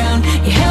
You You